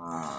Ah.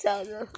这的。